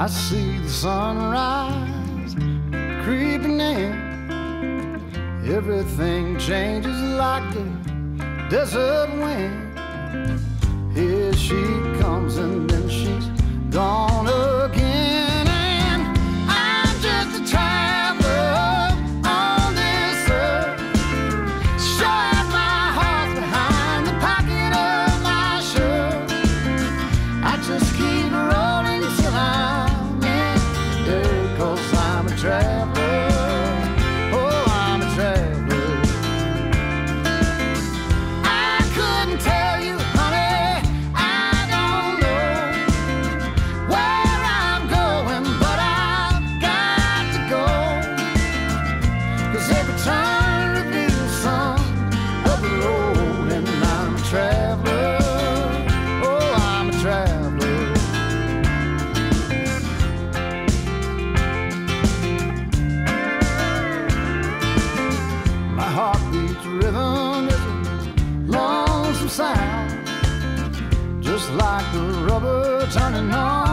I see the sunrise creeping in. Everything changes like the desert wind. Here she comes and then she's gone again. like the rubber turning on.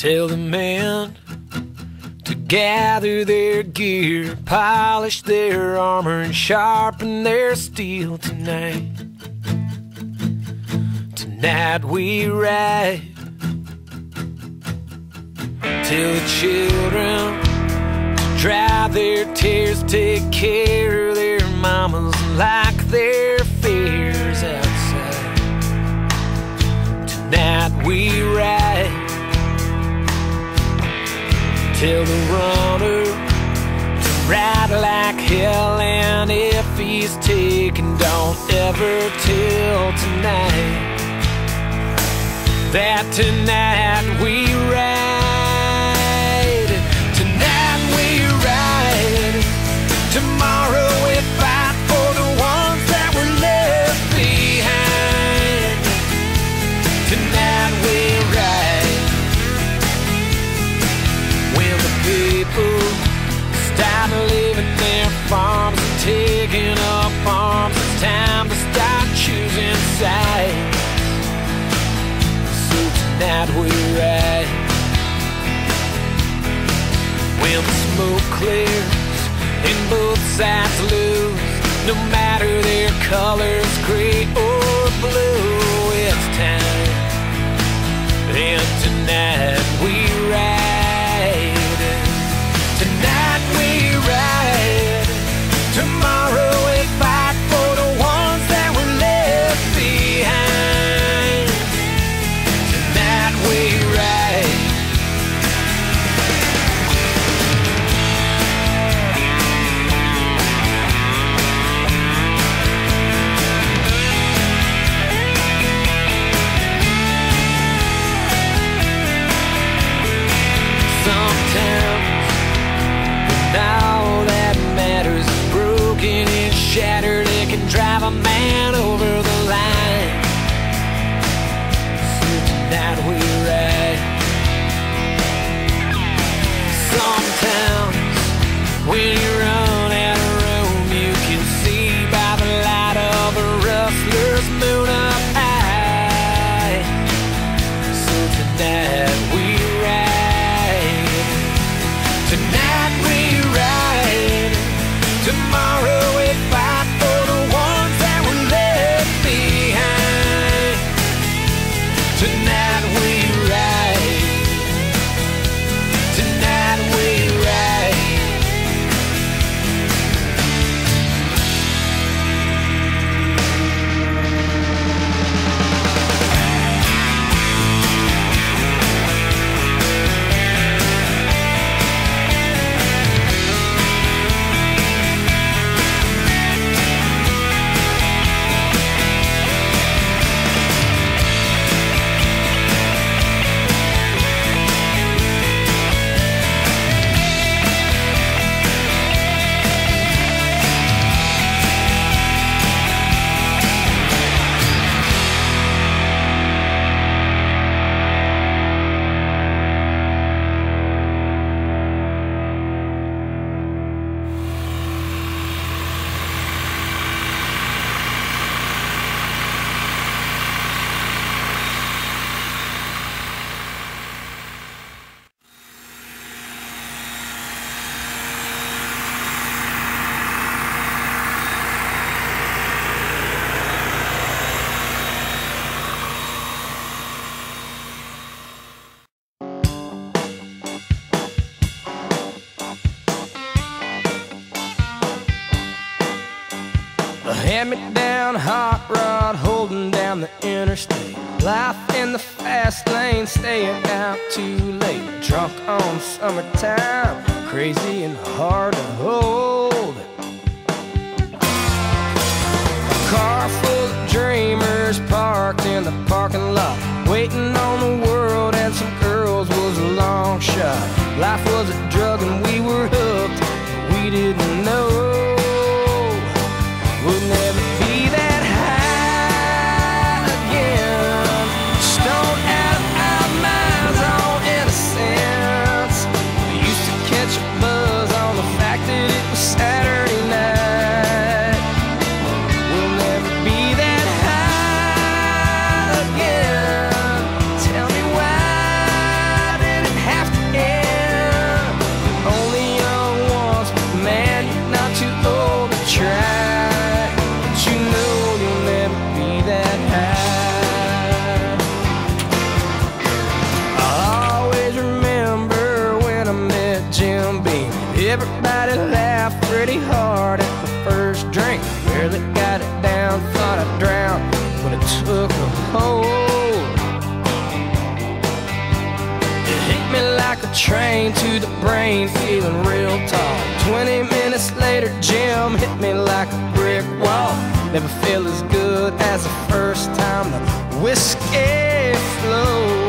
Tell the men to gather their gear, polish their armor, and sharpen their steel tonight. Tonight we ride. Tell the children to dry their tears, take care of their mamas like their Tell the runner to ride like hell. And if he's taken, don't ever tell tonight. That tonight we we're at. When the smoke clears and both sides lose, no matter their colors, gray or blue, it's time and tonight. Hand me down, hot rod, holding down the interstate. Life in the fast lane, staying out too late. Drunk on summertime, crazy and hard to hold. A car full of dreamers parked in the parking lot, waiting on the world and some girls was a long shot. Life was a drug and we were hooked, we didn't took a hold. It hit me like a train to the brain, feeling real tall. 20 minutes later, Jim hit me like a brick wall. Never feel as good as the first time the whiskey flowed.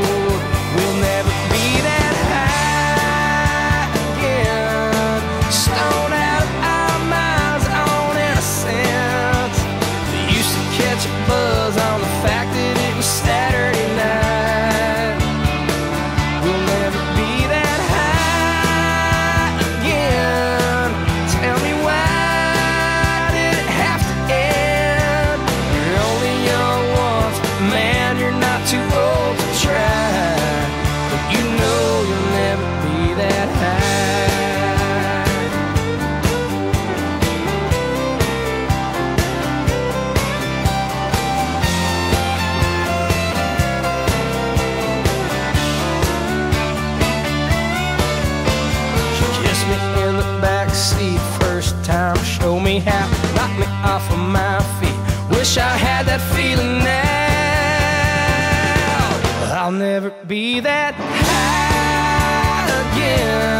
Be that high again.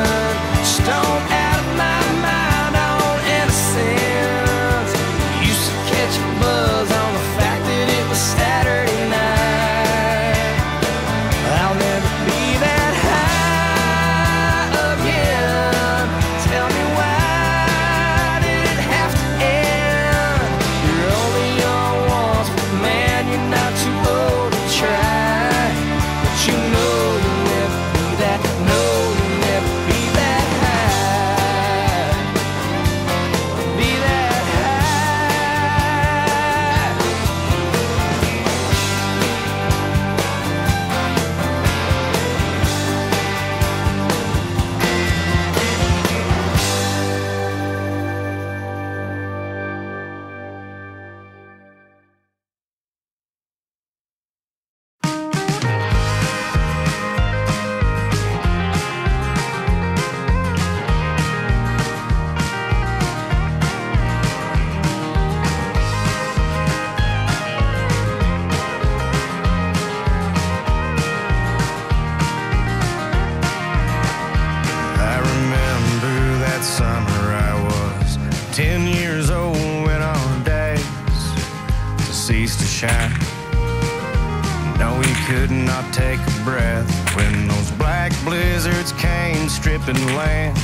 No, we could not take a breath when those black blizzards came stripping land.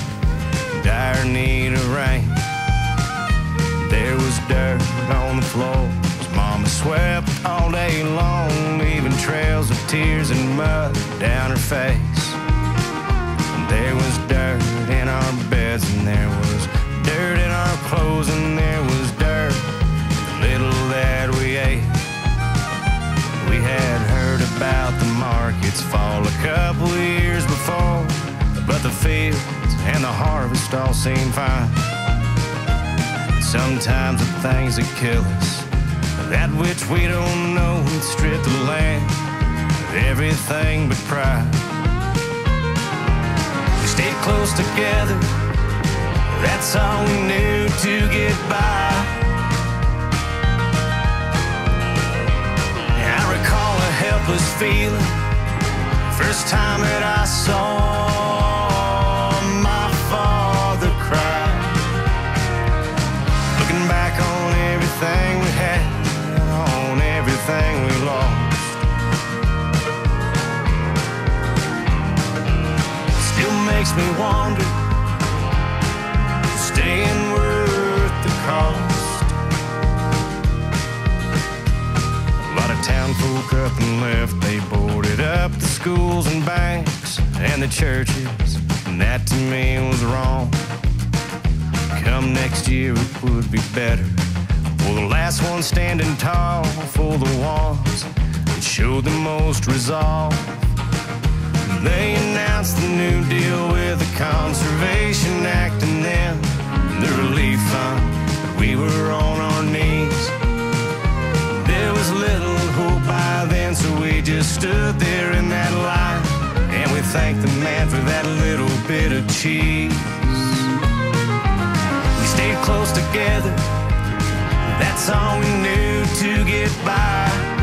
Dire need of rain. There was dirt on the floor. Mama swept all day long, leaving trails of tears and mud down her face. There was dirt in our beds, and there was dirt in our clothes, and there was dirt the all seemed fine. Sometimes the things that kill us, that which we don't know, would strip the land of everything but pride. We stayed close together. That's all we knew to get by. I recall a helpless feeling. First time that I saw me wonder staying worth the cost. A lot of town folk up and left. They boarded up the schools and banks and the churches. And that to me was wrong. Come next year it would be better. For the last one standing tall for the ones that showed the most resolve. They announced the New Deal Conservation Act and then the relief fund. We were on our knees. There was little hope by then, so we just stood there in that line. And we thanked the man for that little bit of cheese. We stayed close together. That's all we knew to get by.